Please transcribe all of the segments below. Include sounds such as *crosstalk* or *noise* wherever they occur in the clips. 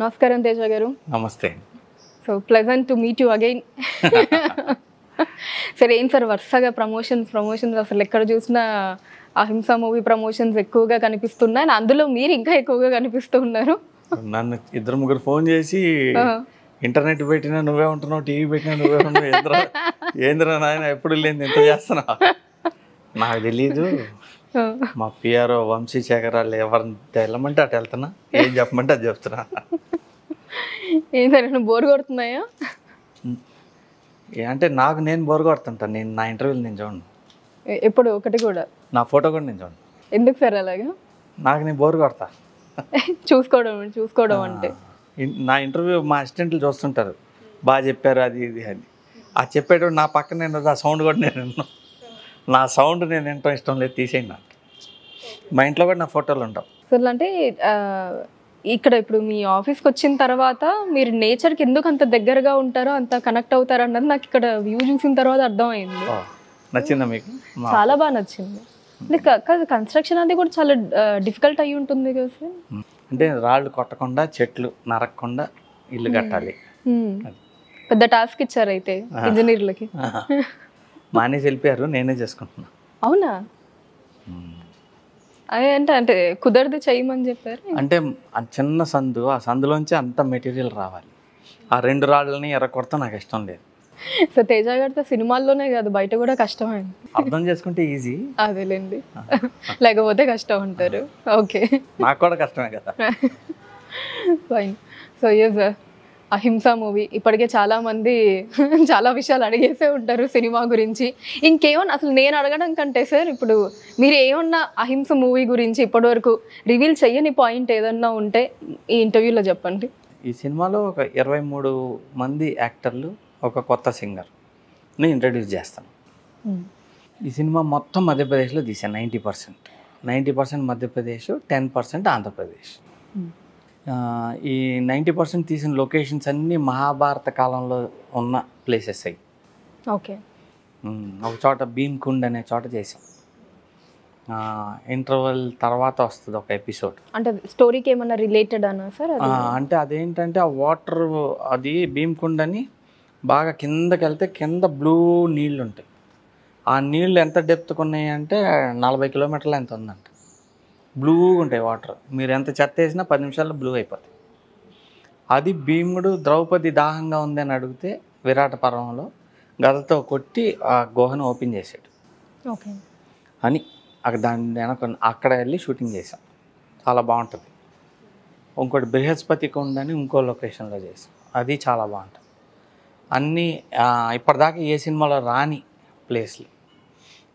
నమస్కారం తేజ గారు. నమస్తే. So pleasant to meet you again సరే ఏం సార్ వరుసగా ప్రమోషన్స్ ప్రమోషన్స్ అసలు ఎక్కడ చూసినా అహింస మూవీ ప్రమోషన్స్ ఎక్కువగా కనిపిస్తున్నాయి. అందులో మీరు ఇంకా ఎక్కువగా కనిపిస్తూ ఉన్నారు. నన్ను ఇద్దరు ముగ్గురు ఫోన్ చేసి ఇంటర్నెట్ పెట్టినా నువ్వే ఉంటున్నావు టీవీ పెట్టినా నువ్వే ఉన్నావు ఏంద్ర *laughs* ఏంద్ర నాయన ఎప్పుడు లేదు ఎంత చేస్తున్నావు? నాకు తెలీదు. మా పిఆర్ఓ వంశీశేఖరాలు ఎవరిని వెళ్ళమంటే అటు వెళ్తున్నా. ఏం చెప్పమంటే అది చెప్తున్నా. ఏం సార్ ఏమైనా బోర్ కొడుతున్నాయా? అంటే నాకు నేను బోర్ కొడుతుంటాను నేను నా ఇంటర్వ్యూలు నేను చూడండి ఎప్పుడు? ఒకటి కూడా? నా ఫోటో కూడా నేను చూడండి ఎందుకు సార్ అలాగా? నాకు నేను బోర్ కొడతా. చూసుకోవడం చూసుకోవడం అంటే. నా ఇంటర్వ్యూ మా అసిస్టెంట్లు చూస్తుంటారు. బాగా చెప్పారు అది ఇది అని. ఆ చెప్పేటప్పుడు నా పక్కన నేను ఆ సౌండ్ కూడా నేను నా సౌండ్ నేను వినటం ఇష్టం లేదు తీసేయండి నాకు. మా ఇంట్లో కూడా నా ఫోటోలు ఉండవు. అసలు అంటే ఇక్కడ ఇప్పుడు మీ ఆఫీస్కి వచ్చిన తర్వాత మీరు నేచర్కి ఎందుకు అంత దగ్గరగా ఉంటారో అంత కనెక్ట్ అవుతారో అన్నది నాకు ఇక్కడ వ్యూ చూసిన తర్వాత అర్థమైంది. నచ్చిందా మీకు? చాలా బాగా నచ్చింది. కాదు కన్స్ట్రక్షన్ అది కూడా చాలా డిఫికల్ట్ అయి ఉంటుంది కదా సార్. అంటే రాళ్ళు కొట్టకుండా చెట్లు నరకకుండా ఇల్లు కట్టాలి. పెద్ద టాస్క్ ఇచ్చారు అయితే ఇంజనీర్లకి. మానేసి వెళ్ళిపోయారు నేనే చేసుకుంటున్నా. అవునా? అదే అంటే అంటే కుదరదు చేయమని చెప్పారు? అంటే చిన్న సందు ఆ సందులోంచి అంత మెటీరియల్ రావాలి. ఆ రెండు రాళ్ళని ఎర్రకొడతా నాకు ఇష్టం లేదు. సో తేజ గారితో సినిమాల్లోనే కాదు బయట కూడా కష్టమైంది అర్థం చేసుకుంటే ఈజీ. అదేలేండి. లేకపోతే కష్టం అంటారు. ఓకే. నాకు కూడా కష్టమే కదా. Fine so yes Ahimsa movie. ఇప్పటికే చాలా మంది *laughs* చాలా విషయాలు అడిగేసే ఉంటారు సినిమా గురించి. ఇంకేమన్నా అసలు నేను అడగడం కంటే సార్ ఇప్పుడు మీరు ఏమన్నా అహింస మూవీ గురించి ఇప్పటివరకు రివీల్ చెయ్యని పాయింట్ ఏదన్నా ఉంటే ఈ ఇంటర్వ్యూలో చెప్పండి. ఈ సినిమాలో ఒక ఇరవై మూడు మంది యాక్టర్లు ఒక కొత్త సింగర్ని ఇంట్రడ్యూస్ చేస్తాను. ఈ సినిమా మొత్తం మధ్యప్రదేశ్లో తీసాను ninety percent. Ninety percent Madhya Pradesh ten percent Andhra Pradesh. ఈ నైంటీ పర్సెంట్ తీసిన లొకేషన్స్ అన్నీ మహాభారత కాలంలో ఉన్న ప్లేసెస్ అవి ఓకే. ఒక చోట భీమ్కుండ్ అనే చోట చేసాం ఇంటర్వెల్ తర్వాత వస్తుంది ఒక ఎపిసోడ్ అంటే స్టోరీకి ఏమన్నా రిలేటెడ్ అన్నా సార్ అంటే అదేంటంటే ఆ వాటర్ అది భీమ్కుండ్ అని బాగా కిందకి వెళ్తే కింద బ్లూ నీళ్ళు ఉంటాయి ఆ నీళ్ళు ఎంత డెప్త్కి ఉన్నాయి అంటే నలభై కిలోమీటర్లు ఎంత ఉందంట. బ్లూగా ఉంటాయి వాటర్. మీరు ఎంత చెత్త వేసినా పది నిమిషాల్లో బ్లూ అయిపోతాయి. అది భీముడు ద్రౌపది దాహంగా ఉంది అని అడిగితే విరాట పర్వంలో గదతో కొట్టి ఆ గుహను ఓపెన్ చేసాడు ఓకే. అని అక్కడ దాని వెనక అక్కడ వెళ్ళి షూటింగ్ చేసాం చాలా బాగుంటుంది. ఇంకోటి బృహస్పతి కొండ అని ఇంకో లొకేషన్లో చేసాం అది చాలా బాగుంటుంది. అన్నీ ఇప్పటిదాకా ఏ సినిమాలో రాని ప్లేస్లు.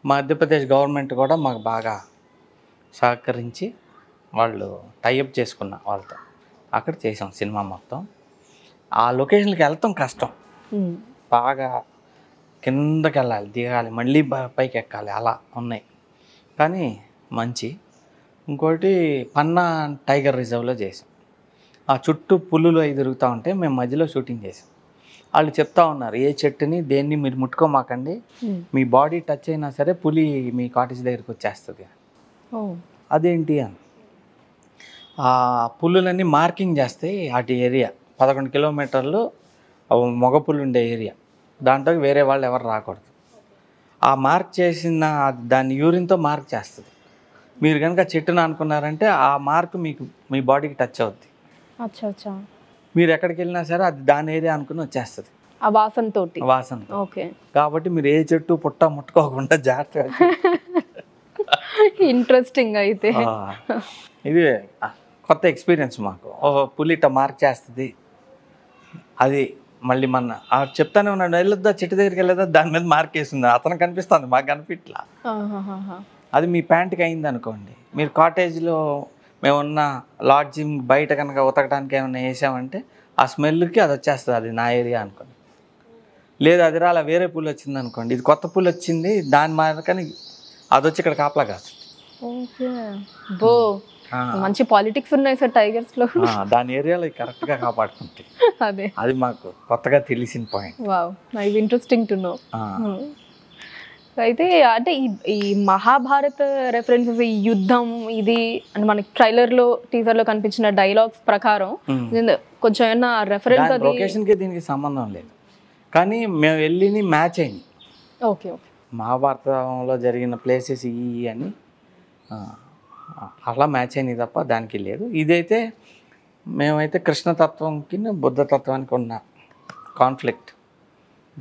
మధ్యప్రదేశ్ గవర్నమెంట్ కూడా మాకు బాగా సహకరించి వాళ్ళు టైఅప్ చేసుకున్న వాళ్ళతో. అక్కడ చేసాం సినిమా మొత్తం. ఆ లొకేషన్కి వెళ్తాం కష్టం. బాగా కిందకి వెళ్ళాలి దిగాలి మళ్ళీ పైకి ఎక్కాలి అలా ఉన్నాయి. కానీ మంచి. ఇంకోటి పన్నా టైగర్ రిజర్వ్లో చేసాం. ఆ చుట్టూ పులులు అవి తిరుగుతూ ఉంటే మేము మధ్యలో షూటింగ్ చేసాం. వాళ్ళు చెప్తా ఉన్నారు ఏ చెట్టుని దేన్ని మీరు ముట్టుకోమాకండి. మీ బాడీ టచ్ అయినా సరే పులి మీ కాటేజ్ దగ్గరికి వచ్చేస్తుంది. అదేంటి అని. ఆ పులులన్నీ మార్కింగ్ చేస్తాయి అటు ఏరియా పదకొండు కిలోమీటర్లు మగ పుల్లు ఉండే ఏరియా. దాంట్లోకి వేరే వాళ్ళు ఎవరు రాకూడదు. ఆ మార్క్ చేసిన దాన్ని యూరిన్తో మార్క్ చేస్తుంది. మీరు కనుక చెట్టును అనుకున్నారంటే ఆ మార్క్ మీకు మీ బాడీకి టచ్ అవుద్ది. అచ్చా అచ్చా మీరు ఎక్కడికి వెళ్ళినా సరే అది దాని ఏరియా అనుకుని వచ్చేస్తుంది. ఆ వాసన తోటి. వాసన ఓకే. కాబట్టి మీరు ఏ చెట్టు పుట్ట ముట్టుకోకుండా జాగ్రత్తగా *laughs* ఇంట్రెస్టింగ్ అయితే. ఇది కొత్త ఎక్స్పీరియన్స్ మాకు. ఓ పులి ఇట్ట మార్క్ చేస్తుంది. అది మళ్ళీ మన చెప్తానే ఉన్నాడు వెళ్ళొద్దా చెట్టు దగ్గరికి వెళ్ళొద్దా దాని మీద మార్క్ వేసింది. అతను కనిపిస్తుంది మాకు కనిపించలా. అది మీ ప్యాంట్కి అయింది అనుకోండి. మీరు కాటేజ్లో మేమున్న లాడ్జింగ్ బయట కనుక ఉతకడానికి ఏమైనా వేసామంటే ఆ స్మెల్కి అది వచ్చేస్తుంది అది నా ఏరియా అనుకోండి. లేదు అది రాలా వేరే పూలు వచ్చింది అనుకోండి. ఇది కొత్త పూలు వచ్చింది దాని మార్కని అది వచ్చి ఇక్కడ కాపలా కాస్తుంది. ఓకే. బో. మంచి పాలిటిక్స్ ఉన్నాయి సార్ టైగర్స్లో. దాని ఏరియాలో కరెక్ట్గా కాపాడుకుంటాయి *laughs* అదే. అది మాకు కొత్తగా తెలిసిన point wow nice interesting to know అయితే అంటే ఈ ఈ మహాభారత రెఫరెన్సెస్ ఈ యుద్ధం ఇది అంటే మనకి ట్రైలర్లో టీజర్లో కనిపించిన డైలాగ్స్ ప్రకారం కొంచెం ఏమన్నా రెఫరెన్స్ అది లొకేషన్కి దీనికి సంబంధం లేదు. కానీ మేము వెళ్ళి మ్యాచ్ అయింది. Okay okay. మహాభారతంలో జరిగిన ప్లేసెస్ ఈ అని అలా మ్యాచ్ అయినాయి తప్ప దానికి లేదు. ఇదైతే మేమైతే కృష్ణతత్వంకి బుద్ధతత్వానికి ఉన్న కాన్ఫ్లిక్ట్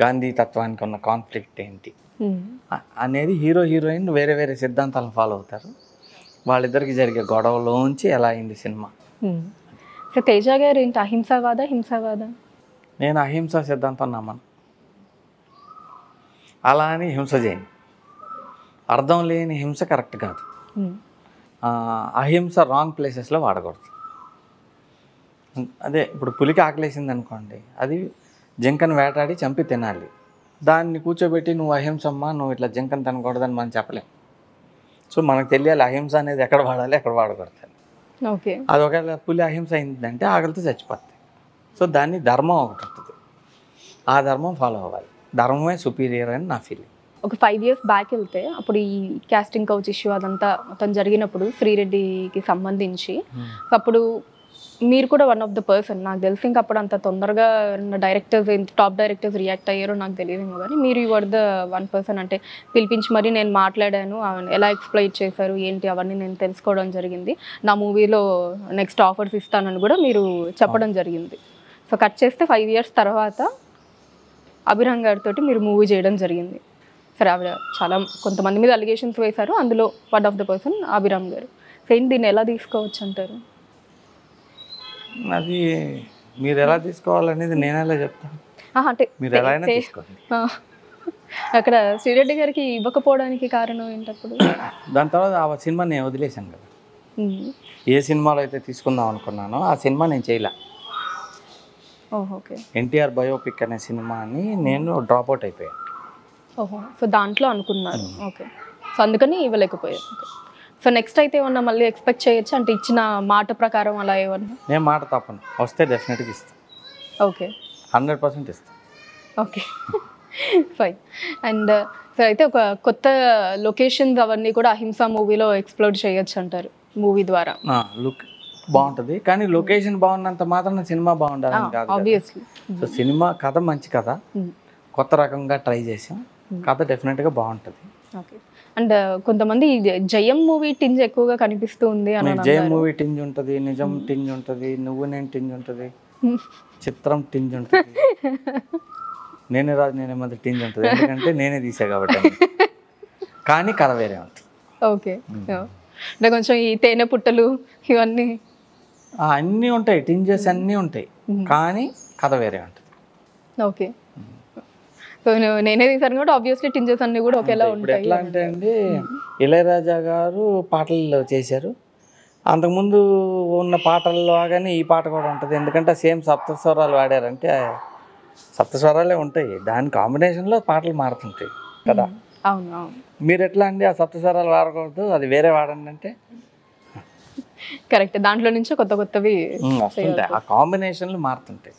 గాంధీ తత్వానికి ఉన్న కాన్ఫ్లిక్ట్ ఏంటి? అనేది హీరో హీరోయిన్ వేరే వేరే సిద్ధాంతాలను ఫాలో అవుతారు. వాళ్ళిద్దరికి జరిగే గొడవలోంచి ఎలా అయింది సినిమా? సో తేజ గారు ఏంటి? అహింసావాద హింసావాద? నేను అహింస సిద్ధాంతం నమ్మను. అలా అని హింస చేయను. అర్థం లేని హింస కరెక్ట్ కాదు. అహింస రాంగ్ ప్లేసెస్లో వాడకూడదు. అదే ఇప్పుడు పులికి ఆకలేసింది అనుకోండి అది జింకను వేటాడి చంపి తినాలి. దాన్ని కూర్చోబెట్టి నువ్వు అహింసమ్మా నువ్వు ఇట్లా జింకను తినకూడదని మనం చెప్పలేం. సో మనకు తెలియాలి అహింస అనేది ఎక్కడ వాడాలి ఎక్కడ వాడకూడదు. ఓకే. అది ఒకవేళ పులి అహింస అయిందంటే ఆకలితో చచ్చిపోతుంది సో దాన్ని ధర్మం ఒకటి ఉంటుంది. ఆ ధర్మం ఫాలో అవ్వాలి. ధర్మమే సుపీరియర్ అని నా ఫీలింగ్ ఒక ఫైవ్ ఇయర్స్ బ్యాక్ వెళ్తే అప్పుడు ఈ క్యాస్టింగ్ కౌచ్ ఇష్యూ అదంతా మొత్తం జరిగినప్పుడు శ్రీరెడ్డికి సంబంధించి అప్పుడు మీరు కూడా వన్ ఆఫ్ ద పర్సన్ నాకు తెలిసి ఇంకా అప్పుడు అంత తొందరగా డైరెక్టర్స్ టాప్ డైరెక్టర్స్ రియాక్ట్ అయ్యారో నాకు తెలియదేమో కానీ మీరు వర్ ద వన్ పర్సన్ అంటే పిలిపించి మరీ నేను మాట్లాడాను ఎలా ఎక్స్ప్లెయిన్ చేశారు ఏంటి అవన్నీ నేను తెలుసుకోవడం జరిగింది. నా మూవీలో నెక్స్ట్ ఆఫర్స్ ఇస్తానని కూడా మీరు చెప్పడం జరిగింది. సో కట్ చేస్తే ఫైవ్ ఇయర్స్ తర్వాత అభిరామ్ గారితో మీరు మూవీ చేయడం జరిగింది. సరే ఆవిడ చాలా కొంతమంది మీద అలిగేషన్స్ వేశారు. అందులో one of the person Abhiram గారు. ఏంటి దీన్ని ఎలా తీసుకోవచ్చు అంటారు? అది మీరు ఎలా తీసుకోవాలనేది నేను ఎలా చెప్తాను అంటే మీరు ఎలా తీసుకోండి. అక్కడ శ్రీరెడ్డి గారికి ఇవ్వకపోవడానికి కారణం ఏంటప్పుడు? దాని తర్వాత ఆ సినిమా నేను వదిలేశాను కదా. ఏ సినిమాలో అయితే తీసుకుందాం అనుకున్నానో ఆ సినిమా నేను చేయలే. ఎన్టీఆర్ బయోపిక్ అనే సినిమాని నేను డ్రాప్ అవుట్ అయిపోయాను. ఓహో. సో దాంట్లో అనుకున్నారు. ఓకే. సో అందుకని ఇవ్వలేకపోయారు. సో నెక్స్ట్ అయితే ఏమన్నా మళ్ళీ ఎక్స్పెక్ట్ చేయొచ్చు? అంటే ఇచ్చిన మాట ప్రకారం అలా ఏమన్నా? నేను మాట తప్పను. వస్తే డెఫినెట్గా ఇస్తాను ఓకే హండ్రెడ్ పర్సెంట్ ఇస్తాను ఓకే ఫైన్ అండ్ సో అయితే ఒక కొత్త లొకేషన్స్ అవన్నీ కూడా అహింస మూవీలో ఎక్స్ప్లోర్ చేయొచ్చు అంటారు మూవీ ద్వారా. లుక్ బాగుంటుంది. కానీ లొకేషన్ బాగున్నంత మాత్రం సినిమా బాగుండాలని కాదు సో సినిమా కథ మంచి కథ. కొత్త రకంగా ట్రై చేసాం. కథ డెఫినెట్గా బాగుంటుంది. ఓకే అండ్ కొంతమంది ఇది జయం మూవీ టింజ్ ఎక్కువగా కనిపిస్తూ ఉంది అని జయం మూవీ టింజ్ ఉంటుంది నిజం టింజ్ ఉంటుంది నువ్వు నేను టింజ్ ఉంటుంది చిత్రం టింజ్ ఉంటుంది. నేనే రాజు నేనే మధ్య టింజ్ ఉంటుంది. ఎందుకంటే నేనే తీసా కాబట్టి. కానీ కథ వేరే ఉంటుంది. ఓకే అంటే కొంచెం ఈ తేనె పుట్టలు ఇవన్నీ. అన్నీ ఉంటాయి టింజెస్ అన్నీ ఉంటాయి. కానీ కథ వేరే ఉంటుంది. ఓకే సో నేనే తీసాను కూడా ఆబ్వియస్లీ టింజెస్ అన్ని కూడా ఒకేలా ఉంటాయి ఎట్లా అంటే అండి ఇళయరాజా గారు పాటలు చేశారు. అంతకుముందు ఉన్న పాటల్లో లాగానే ఈ పాట కూడా ఉంటుంది. ఎందుకంటే సేమ్ సప్తస్వరాలు వాడారంటే సప్తస్వరాలే ఉంటాయి. దాని కాంబినేషన్లో పాటలు మారుతుంటాయి కదా. అవును అవును. మీరు ఎట్లా అండి ఆ సప్తస్వరాలు వాడకూడదు? అది వేరే వాడండి అంటే? కరెక్ట్ దాంట్లో నుంచి కొత్త కొత్తవి ఆ కాంబినేషన్లు మారుతుంటాయి.